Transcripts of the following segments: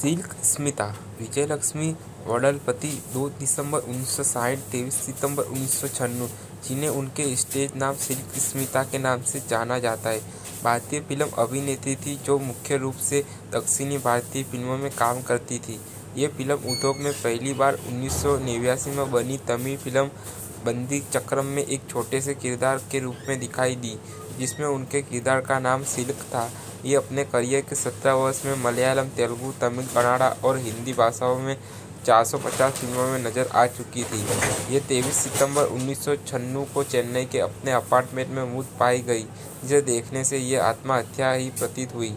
Silk Smita, Vijayalakshmi, वडलपति, दो दिसंबर उन्नीस सौ साठ, तेईस सितंबर उन्नीस सौ छन्नु, जिन्हें उनके स्टेज नाम सिल्क स्मिता के नाम से जाना जाता है। भारतीय फ़िल्म अभिनेत्री थी जो मुख्य रूप से दक्षिणी भारतीय फ़िल्मों में काम करती थी। ये फ़िल्म उद्योग में पहली बार उन्नीस में बनी तमिल फ़िल्म बंदी चक्रम में एक छोटे से किरदार के रूप में दिखाई दी, जिसमें उनके किरदार का नाम सिल्क था। ये अपने करियर के सत्रह वर्ष में मलयालम, तेलुगु, तमिल कन्नड़ा और हिंदी भाषाओं में 450 फ़िल्मों में नज़र आ चुकी थी। ये 23 सितंबर उन्नीस को चेन्नई के अपने अपार्टमेंट में मूत पाई गई, जिसे देखने से ये आत्महत्या ही प्रतीत हुई।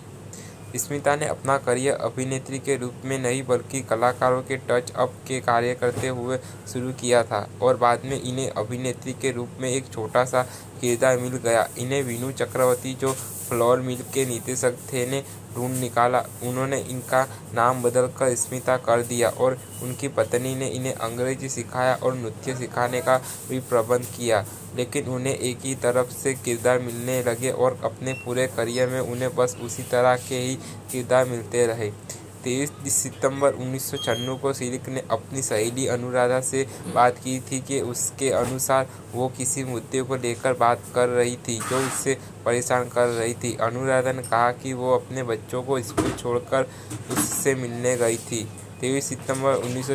स्मिता ने अपना करियर अभिनेत्री के रूप में नहीं, बल्कि कलाकारों के टच अप के कार्य करते हुए शुरू किया था और बाद में इन्हें अभिनेत्री के रूप में एक छोटा सा किरदार मिल गया। इन्हें विनू चक्रवर्ती, जो फ्लोर मिल के निदेशक थे, ने ढूंढ निकाला। उन्होंने इनका नाम बदलकर स्मिता कर दिया और उनकी पत्नी ने इन्हें अंग्रेज़ी सिखाया और नृत्य सिखाने का भी प्रबंध किया। लेकिन उन्हें एक ही तरफ़ से किरदार मिलने लगे और अपने पूरे करियर में उन्हें बस उसी तरह के ही किरदार मिलते रहे। तेईस सितंबर उन्नीस को सिल्क ने अपनी सहेली अनुराधा से बात की थी कि उसके अनुसार वो किसी मुद्दे को लेकर बात कर रही थी, जो उससे परेशान कर रही थी। अनुराधा ने कहा कि वो अपने बच्चों को स्कूल छोड़कर उससे मिलने गई थी। तेईस सितंबर उन्नीस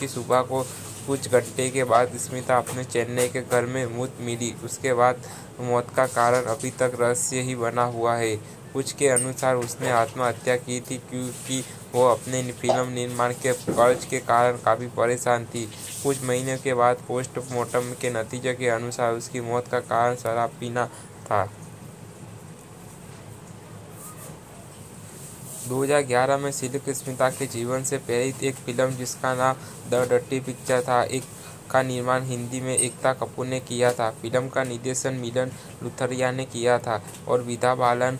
की सुबह को कुछ घंटे के बाद स्मिता अपने चेन्नई के घर में मौत मिली। उसके बाद मौत का कारण अभी तक रहस्य ही बना हुआ है। कुछ के अनुसार उसने आत्महत्या की थी, क्योंकि वो अपने फ़िल्म निर्माण के कर्ज के कारण काफ़ी परेशान थी। कुछ महीने के बाद पोस्टमार्टम के नतीजे के अनुसार उसकी मौत का कारण शराब पीना था। 2011 में सिल्क स्मिता के जीवन से प्रेरित एक फ़िल्म जिसका नाम द डर्टी पिक्चर था, एक का निर्माण हिंदी में एकता कपूर ने किया था। फ़िल्म का निर्देशन मिलन लुथरिया ने किया था और विधा बालन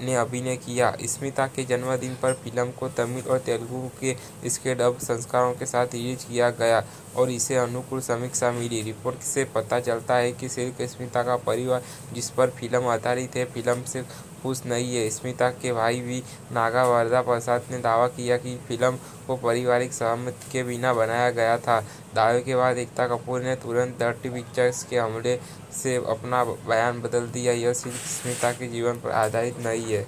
ने अभिनय किया। स्मिता के जन्मदिन पर फ़िल्म को तमिल और तेलुगु के इसके डब संस्कारों के साथ रिलीज़ किया गया और इसे अनुकूल समीक्षा मिली। रिपोर्ट से पता चलता है कि सिर्फ़ स्मिता का परिवार, जिस पर फ़िल्म आधारित है, फ़िल्म से खुश नहीं है। स्मिता के भाई भी नागा वरदा प्रसाद ने दावा किया कि फ़िल्म को पारिवारिक सहमति के बिना बनाया गया था। दावे के बाद एकता कपूर ने तुरंत डर्टी पिक्चर्स के हमले से अपना बयान बदल दिया। यह सिर्फ़ स्मिता के जीवन पर आधारित नहीं है।